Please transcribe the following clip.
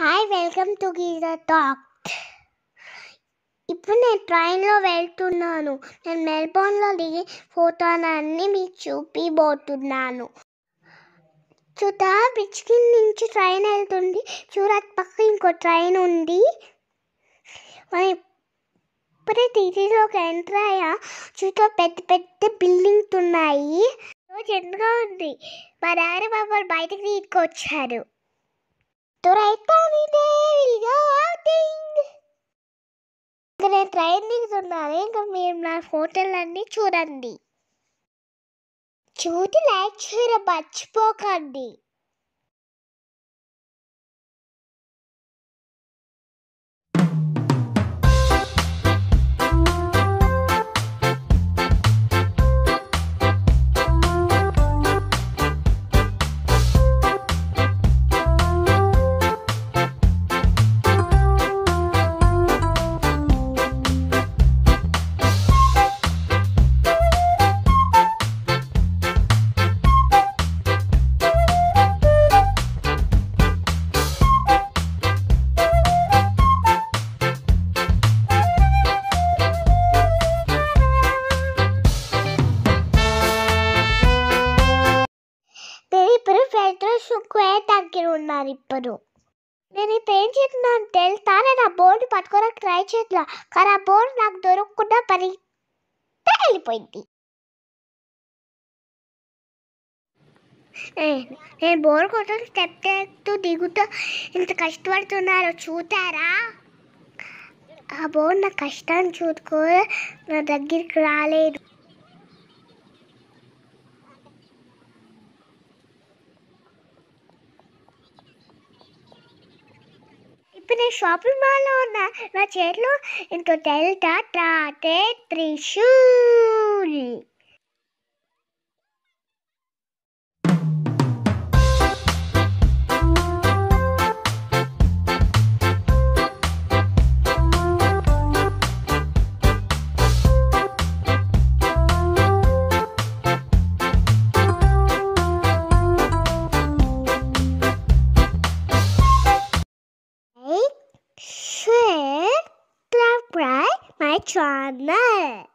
Hi welcome to Geetha talk ఇప్పుడు నేను ట్రైన్లో వెళ్తున్నాను. నేను మెల్బోర్న్లో దిగి ఫోటోలన్నీ మీకు చూపిబోతున్నాను. చూద్దా? బ్రిడ్జ్ కింద నుంచి ట్రైన్ వెళ్తుంది. చూడట్ పక్క ఇంకో ట్రైన్ ఉంది. మనం ఇప్పుడే టీటీలోకి ఎంటర్ అయ్యా. చుట్టూ పెద్ద పెద్ద బిల్డింగ్స్ ఉన్నాయి. రోజు ఉంది? మా డాడీ మమ్మల్ని బయటకు తీసుకొచ్చారు. Tonight, Tommy down will go outing. ఇంకా ట్రైన్ దిగుతున్నారు ఇంకా మీరు నా ఫోటోలన్నీ చూడండి చూసి లైక్ చేయడం మర్చిపోకండి దగ్గర ఉన్నారు ఇప్పుడు నేను ఇప్పుడు ఏం చేస్తున్నాను తెలుసా? నేను ఆ బోర్డు పట్టుకోవడానికి ట్రై చేస్తున్నా. కానీ ఆ బోర్డు నాకు దొరకకుండా పని వెళ్ళిపోయింది. ఏ, నేను బోర్ కోసం స్టెప్ ఎక్కుతూ దిగుతూ ఇంత కష్టపడుతున్నారో చూతారా ఆ బోర్డు నా కష్టాన్ని చూసుకో నా దగ్గరికి రాలేదు. నేను షాపింగ్ మాల్లో ఉన్నా. నా చేతిలో ఇంకో డెల్టా టాటే త్రిశూల్ channel.